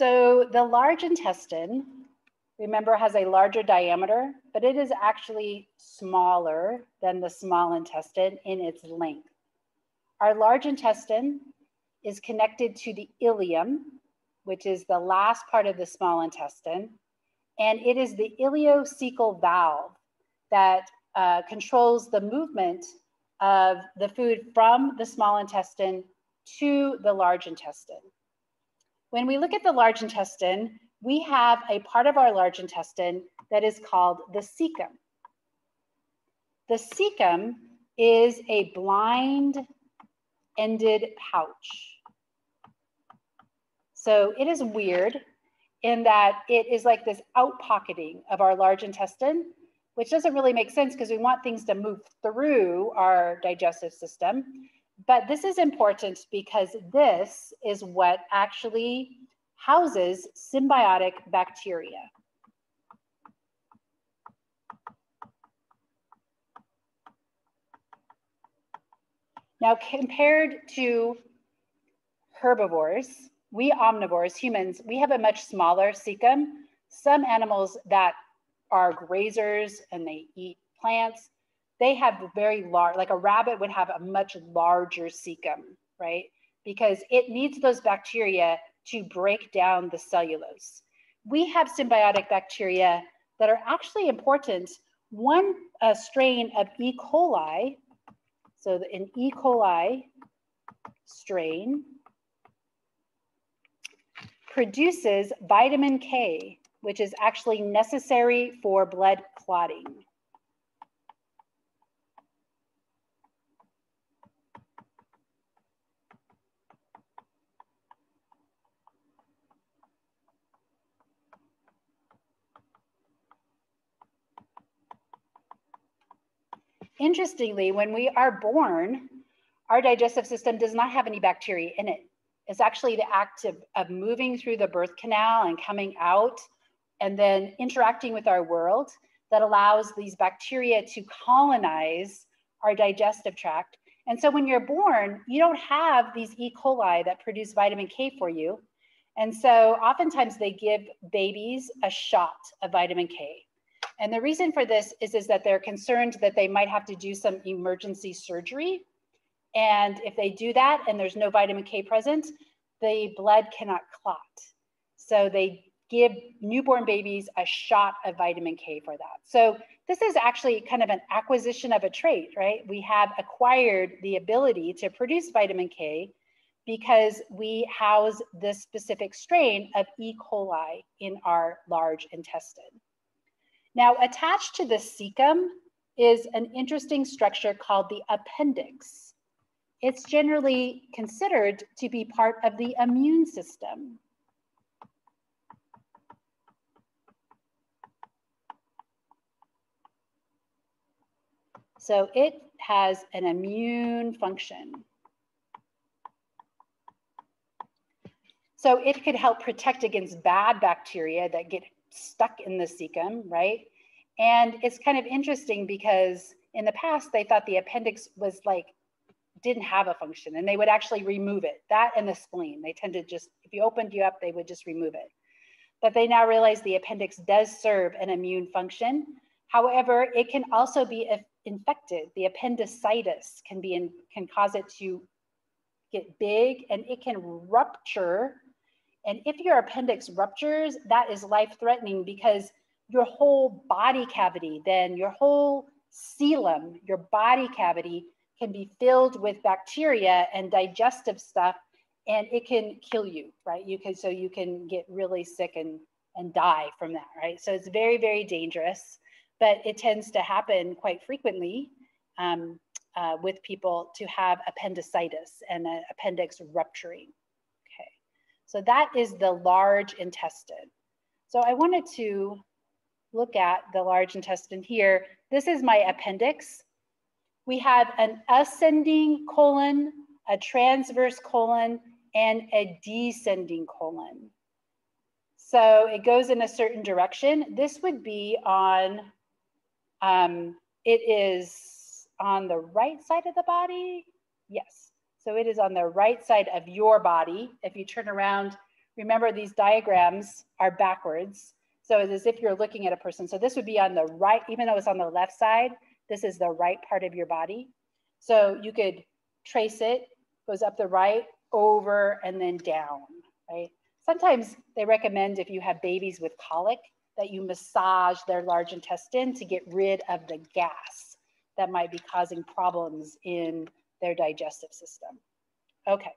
So the large intestine, remember, has a larger diameter, but it is actually smaller than the small intestine in its length. Our large intestine is connected to the ileum, which is the last part of the small intestine, and it is the ileocecal valve that uh, controls the movement of the food from the small intestine to the large intestine. When we look at the large intestine, we have a part of our large intestine that is called the cecum. The cecum is a blind ended pouch. So it is weird in that it is like this outpocketing of our large intestine, which doesn't really make sense because we want things to move through our digestive system. But this is important because this is what actually houses symbiotic bacteria. Now, compared to herbivores, we omnivores, humans, we have a much smaller cecum. Some animals that are grazers and they eat plants, they have very large, like a rabbit would have a much larger cecum, right? Because it needs those bacteria to break down the cellulose. We have symbiotic bacteria that are actually important. One uh, strain of E. coli, so an E. coli strain, produces vitamin K, which is actually necessary for blood clotting. Interestingly, when we are born, our digestive system does not have any bacteria in it. It's actually the act of, of moving through the birth canal and coming out and then interacting with our world that allows these bacteria to colonize our digestive tract. And so when you're born, you don't have these E. coli that produce vitamin K for you. And so oftentimes they give babies a shot of vitamin K. And the reason for this is, is that they're concerned that they might have to do some emergency surgery. And if they do that and there's no vitamin K present, the blood cannot clot. So they give newborn babies a shot of vitamin K for that. So this is actually kind of an acquisition of a trait, right? We have acquired the ability to produce vitamin K because we house this specific strain of E. coli in our large intestine. Now, attached to the cecum is an interesting structure called the appendix. It's generally considered to be part of the immune system. So it has an immune function. So it could help protect against bad bacteria that get stuck in the cecum, right? And it's kind of interesting because in the past, they thought the appendix was like, didn't have a function and they would actually remove it. That and the spleen, they tend to just, if you opened you up, they would just remove it. But they now realize the appendix does serve an immune function. However, it can also be infected. The appendicitis can be in, can cause it to get big and it can rupture and if your appendix ruptures, that is life threatening because your whole body cavity, then your whole coelom, your body cavity can be filled with bacteria and digestive stuff and it can kill you, right? You can, so you can get really sick and, and die from that, right? So it's very, very dangerous, but it tends to happen quite frequently um, uh, with people to have appendicitis and an appendix rupturing. So that is the large intestine. So I wanted to look at the large intestine here. This is my appendix. We have an ascending colon, a transverse colon, and a descending colon. So it goes in a certain direction. This would be on, um, it is on the right side of the body. Yes, so it is on the right side of your body. If you turn around, remember these diagrams are backwards. So it's as if you're looking at a person. So this would be on the right, even though it's on the left side, this is the right part of your body. So you could trace it, goes up the right, over, and then down, right? Sometimes they recommend if you have babies with colic that you massage their large intestine to get rid of the gas that might be causing problems in their digestive system. Okay.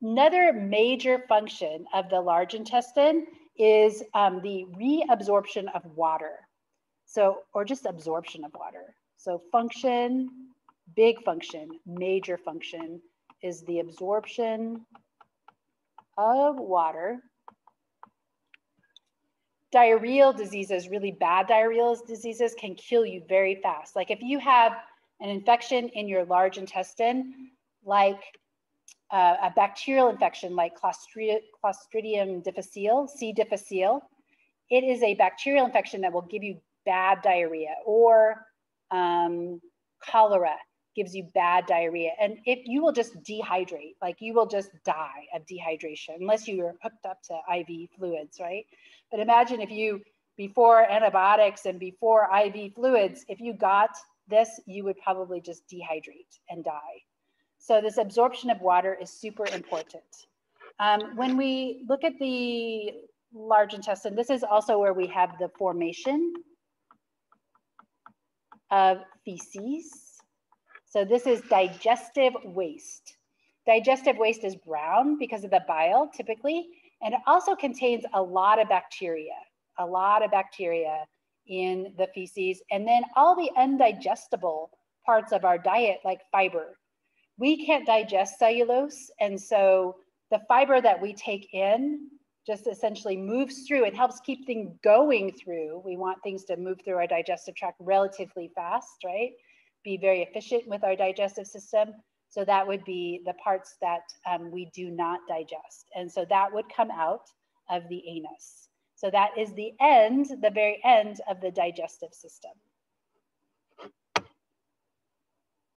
Another major function of the large intestine is um, the reabsorption of water. So, or just absorption of water. So function, big function, major function is the absorption of water. Diarrheal diseases, really bad diarrheal diseases can kill you very fast. Like if you have an infection in your large intestine, like uh, a bacterial infection like Clostridium difficile, C. difficile, it is a bacterial infection that will give you bad diarrhea or um, cholera gives you bad diarrhea. And if you will just dehydrate, like you will just die of dehydration unless you are hooked up to IV fluids, right? But imagine if you, before antibiotics and before IV fluids, if you got this, you would probably just dehydrate and die. So this absorption of water is super important. Um, when we look at the large intestine, this is also where we have the formation of feces. So this is digestive waste. Digestive waste is brown because of the bile typically, and it also contains a lot of bacteria, a lot of bacteria in the feces, and then all the undigestible parts of our diet like fiber. We can't digest cellulose, and so the fiber that we take in just essentially moves through. It helps keep things going through. We want things to move through our digestive tract relatively fast, right? Be very efficient with our digestive system. So that would be the parts that um, we do not digest. And so that would come out of the anus. So that is the end, the very end of the digestive system.